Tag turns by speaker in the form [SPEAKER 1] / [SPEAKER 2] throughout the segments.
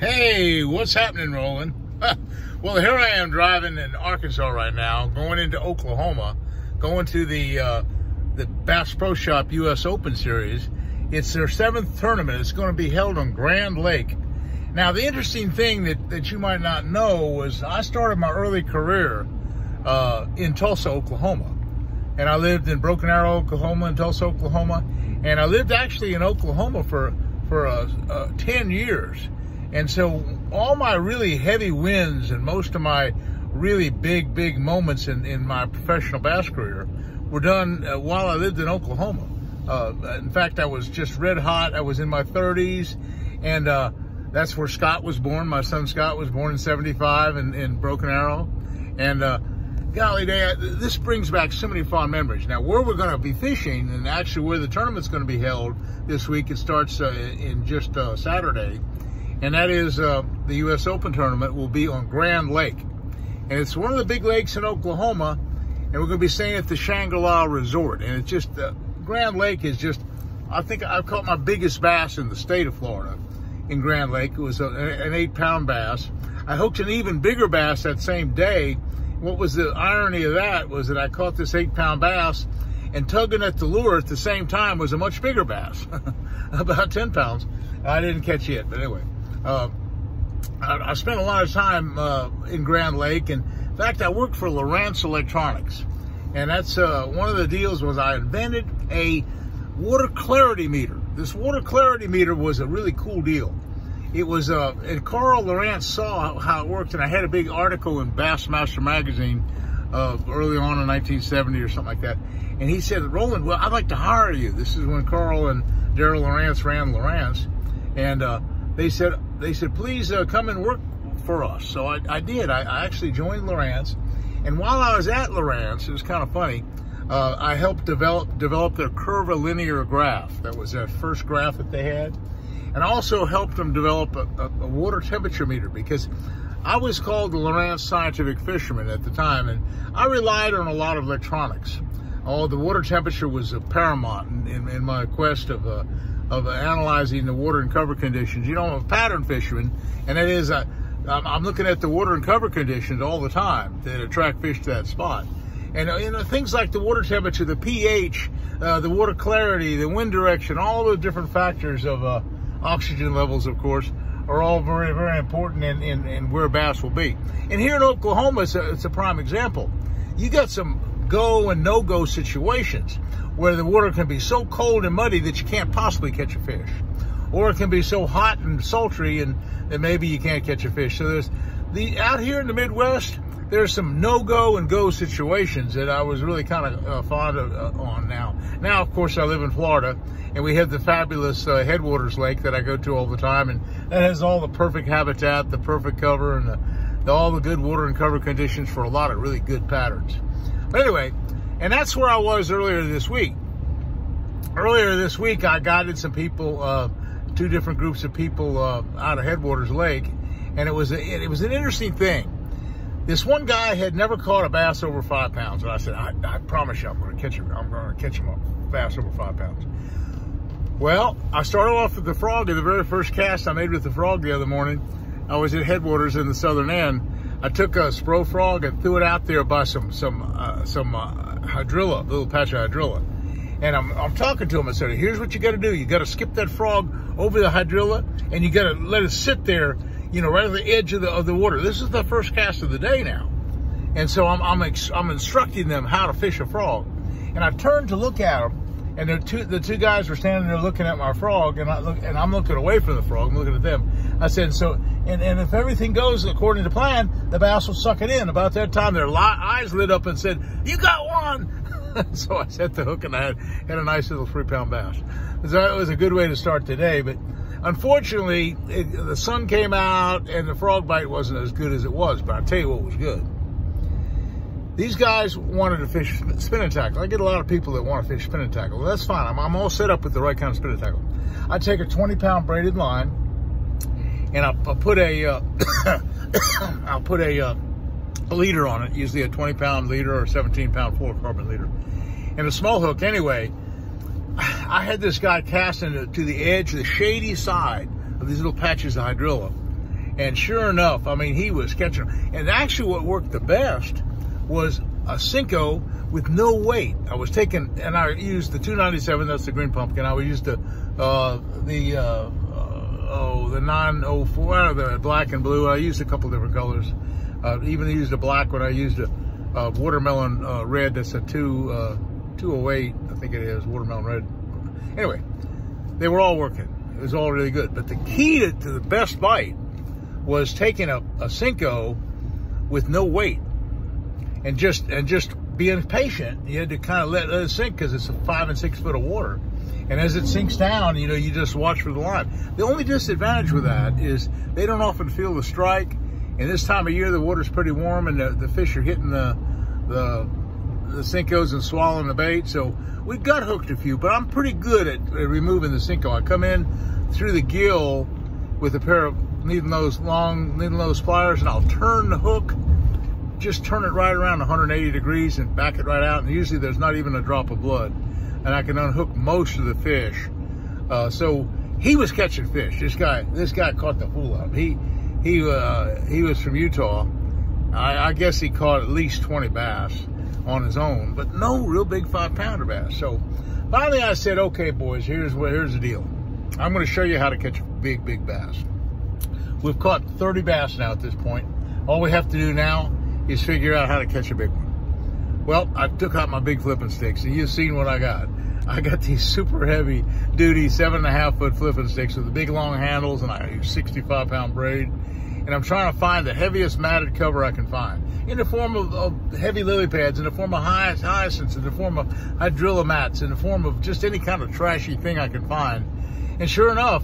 [SPEAKER 1] Hey, what's happening, Roland? well, here I am driving in Arkansas right now, going into Oklahoma, going to the uh, the Bass Pro Shop U.S. Open Series. It's their seventh tournament. It's going to be held on Grand Lake. Now, the interesting thing that, that you might not know was I started my early career uh, in Tulsa, Oklahoma. And I lived in Broken Arrow, Oklahoma, and Tulsa, Oklahoma. And I lived actually in Oklahoma for, for uh, uh, 10 years. And so all my really heavy wins and most of my really big, big moments in, in my professional bass career were done uh, while I lived in Oklahoma. Uh, in fact, I was just red hot. I was in my 30s, and uh, that's where Scott was born. My son Scott was born in 75 in, in Broken Arrow. And uh, golly day, this brings back so many fond memories. Now, where we're going to be fishing, and actually where the tournament's going to be held this week, it starts uh, in just uh, Saturday and that is uh, the U.S. Open tournament will be on Grand Lake. And it's one of the big lakes in Oklahoma, and we're going to be staying at the Shangri-La Resort. And it's just, uh, Grand Lake is just, I think I've caught my biggest bass in the state of Florida in Grand Lake. It was a, an eight pound bass. I hooked an even bigger bass that same day. What was the irony of that was that I caught this eight pound bass and tugging at the lure at the same time was a much bigger bass, about 10 pounds. I didn't catch it, but anyway. Uh, I, I, spent a lot of time uh, in Grand Lake, and in fact, I worked for Lowrance Electronics, and that's uh, one of the deals was I invented a water clarity meter. This water clarity meter was a really cool deal. It was, uh, and Carl Lowrance saw how it worked, and I had a big article in Bassmaster magazine uh, early on in 1970 or something like that. And he said, Roland, well, I'd like to hire you. This is when Carl and Daryl Lowrance ran Lowrance. And uh, they said, they said, please uh, come and work for us. So I, I did. I, I, actually joined Lowrance. And while I was at Lowrance, it was kind of funny, uh, I helped develop develop their curvilinear graph. That was their first graph that they had. And also helped them develop a, a, a water temperature meter because I was called the Lowrance Scientific Fisherman at the time, and I relied on a lot of electronics. Oh, the water temperature was paramount in, in, in my quest of uh, of analyzing the water and cover conditions. You know, I'm a pattern fisherman, and it is, uh, I'm looking at the water and cover conditions all the time that attract fish to that spot. And uh, you know, things like the water temperature, the pH, uh, the water clarity, the wind direction, all the different factors of uh, oxygen levels, of course, are all very, very important in, in, in, where bass will be. And here in Oklahoma, it's a, it's a prime example. You got some go and no-go situations where the water can be so cold and muddy that you can't possibly catch a fish. Or it can be so hot and sultry and that maybe you can't catch a fish. So there's the out here in the Midwest, there's some no-go and go situations that I was really kind of uh, fond of uh, on now. Now, of course, I live in Florida, and we have the fabulous uh, Headwaters Lake that I go to all the time, and that has all the perfect habitat, the perfect cover, and the, the, all the good water and cover conditions for a lot of really good patterns. But anyway, and that's where I was earlier this week. Earlier this week, I guided some people, uh, two different groups of people uh, out of Headwaters Lake, and it was a, it was an interesting thing. This one guy had never caught a bass over five pounds, and I said, I, I promise you, I'm going to catch him. I'm going to catch him a bass over five pounds. Well, I started off with the frog in the very first cast I made with the frog the other morning. I was at Headwaters in the southern end. I took a spro frog and threw it out there by some some uh, some uh, hydrilla, little patch of hydrilla. And I'm, I'm talking to him. I said, here's what you got to do. You got to skip that frog over the hydrilla and you got to let it sit there, you know, right at the edge of the, of the water. This is the first cast of the day now. And so I'm, I'm, I'm instructing them how to fish a frog. And I turned to look at them and the two, the two guys were standing there looking at my frog and I look, and I'm looking away from the frog. I'm looking at them. I said, so, and, and if everything goes according to plan, the bass will suck it in. About that time, their eyes lit up and said, you got one. so I set the hook and I had, had a nice little three pound bass. So it was a good way to start today, but unfortunately, it, the sun came out and the frog bite wasn't as good as it was, but I'll tell you what was good. These guys wanted to fish spin spinning tackle. I get a lot of people that want to fish spinning tackle. Well, that's fine. I'm, I'm all set up with the right kind of spinning tackle. I take a 20 pound braided line and I'll put a, uh, I'll put a, uh, a leader on it, usually a 20 pound leader or 17 pound fluorocarbon leader. And a small hook anyway, I had this guy casting to the edge, the shady side of these little patches of hydrilla. And sure enough, I mean, he was catching them. And actually, what worked the best was a Senko with no weight. I was taking, and I used the 297, that's the green pumpkin. I would use the, uh, the, uh, uh, oh, the 904, the black and blue. I used a couple different colors. Uh, even used a black when I used a, a watermelon uh, red. That's a two, uh, 208, I think it is, watermelon red. Anyway, they were all working. It was all really good. But the key to, to the best bite was taking a, a Senko with no weight and just and just being patient. You had to kind of let, it sink because it's a five and six foot of water. And as it sinks down, you know, you just watch for the line. The only disadvantage with that is they don't often feel the strike. And this time of year, the water's pretty warm and the, the fish are hitting the, the, the Senkos and swallowing the bait. So we got hooked a few, but I'm pretty good at, at removing the Senko. I come in through the gill with a pair of needle nose long needle nose pliers and I'll turn the hook just turn it right around 180 degrees and back it right out and usually there's not even a drop of blood and I can unhook most of the fish. Uh, so he was catching fish. This guy this guy caught the fool out he he uh, he was from Utah. I, I guess he caught at least 20 bass on his own but no real big five pounder bass. So finally I said okay boys here's what here's the deal. I'm going to show you how to catch a big big bass. We've caught 30 bass now at this point. All we have to do now is figure out how to catch a big one. Well, I took out my big flipping sticks and you've seen what I got. I got these super heavy duty seven and a half foot flipping sticks with the big long handles and I use 65 pound braid. And I'm trying to find the heaviest matted cover I can find in the form of, of heavy lily pads, in the form of high hyacinths, in the form of hydrilla mats, in the form of just any kind of trashy thing I can find. And sure enough,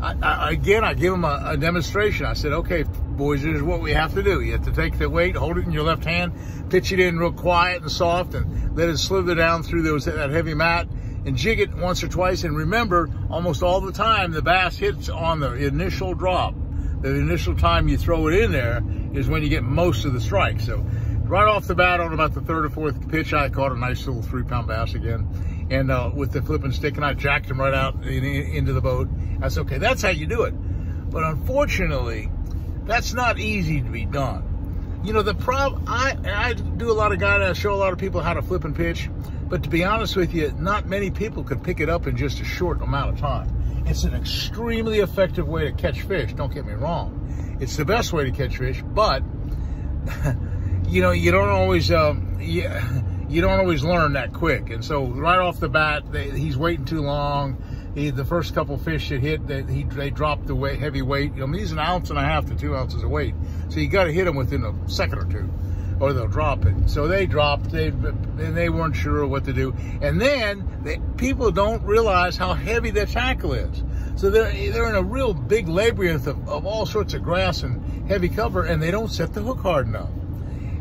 [SPEAKER 1] I, I, again, I give them a, a, demonstration. I said, okay, boys, this is what we have to do. You have to take the weight, hold it in your left hand, pitch it in real quiet and soft, and let it slither down through those that heavy mat, and jig it once or twice. And remember, almost all the time, the bass hits on the initial drop. The initial time you throw it in there is when you get most of the strike. So right off the bat, on about the third or fourth pitch, I caught a nice little three-pound bass again and uh, with the flipping stick, and I jacked him right out in, into the boat. That's okay. That's how you do it. But unfortunately, that's not easy to be done. You know, the problem, I, I do a lot of guiding, I show a lot of people how to flip and pitch, but to be honest with you, not many people could pick it up in just a short amount of time. It's an extremely effective way to catch fish, don't get me wrong. It's the best way to catch fish, but, you know, you don't always, um, yeah, you don't always learn that quick. And so right off the bat, they, he's waiting too long. He, the first couple fish that hit, they, he, they dropped the weight, heavy weight. I mean, he's an ounce and a half to two ounces of weight. So you got to hit them within a second or two or they'll drop it. So they dropped, they, and they weren't sure what to do. And then they, people don't realize how heavy the tackle is. So they're, they're in a real big labyrinth of, of all sorts of grass and heavy cover and they don't set the hook hard enough.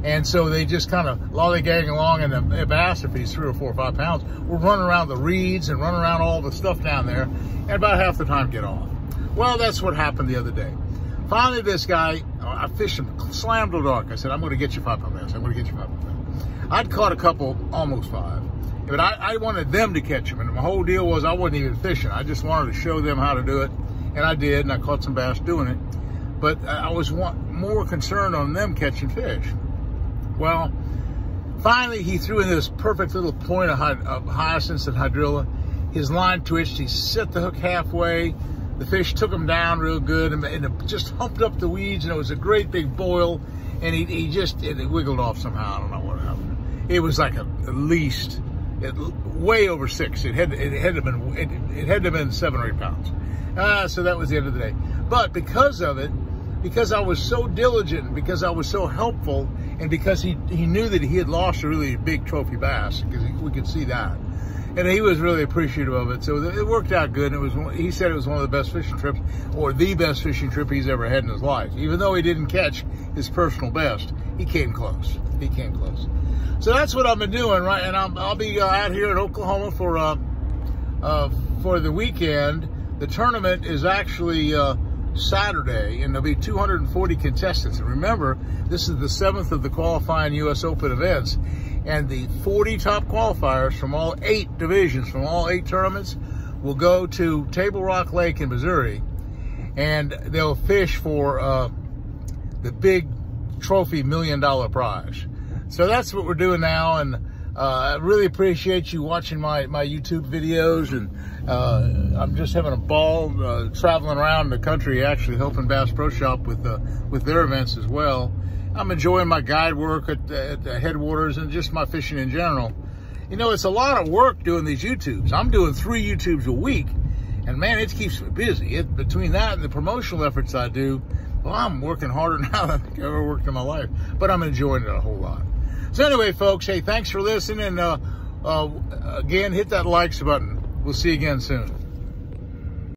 [SPEAKER 1] And so they just kind of lollygagging along, and the bass, if he's three or four or five pounds, will run around the reeds and run around all the stuff down there, and about half the time get off. Well, that's what happened the other day. Finally, this guy, I fished him, slammed till dark. I said, I'm going to get you five pound bass. I'm going to get you five pound bass. I'd caught a couple, almost five. But I, I wanted them to catch them. And my whole deal was I wasn't even fishing. I just wanted to show them how to do it. And I did, and I caught some bass doing it. But I was more concerned on them catching fish. Well, finally he threw in this perfect little point of, of hyacinths and hydrilla. His line twitched. He set the hook halfway. The fish took him down real good and, and just humped up the weeds and it was a great big boil. And he, he just, it, it wiggled off somehow. I don't know what happened. It was like a, at least it, way over six. It had, it had to been, it, it had to have been seven or eight pounds. Uh, so that was the end of the day. But because of it, because I was so diligent, because I was so helpful, and because he, he knew that he had lost a really big trophy bass, because we could see that. And he was really appreciative of it. So it worked out good. It was, he said it was one of the best fishing trips, or the best fishing trip he's ever had in his life. Even though he didn't catch his personal best, he came close. He came close. So that's what I've been doing, right? And i will be uh, out here in Oklahoma for uh, uh, for the weekend. The tournament is actually uh, Saturday, and there'll be 240 contestants. And remember, this is the seventh of the qualifying U.S. Open events, and the 40 top qualifiers from all eight divisions, from all eight tournaments, will go to Table Rock Lake in Missouri. and they'll fish for uh, the big trophy million dollar prize. So that's what we're doing now, and I really appreciate you watching my, my YouTube videos, and uh, I'm just having a ball uh, traveling around the country, actually helping Bass Pro Shop with uh, with their events as well. I'm enjoying my guide work at, at the headwaters and just my fishing in general. You know, it's a lot of work doing these YouTubes. I'm doing three YouTubes a week, and man, it keeps me busy. It, between that and the promotional efforts I do, well, I'm working harder now than I've ever worked in my life, but I'm enjoying it a whole lot. So anyway, folks, hey, thanks for listening. Uh, uh, again, hit that likes button. We'll see you again soon.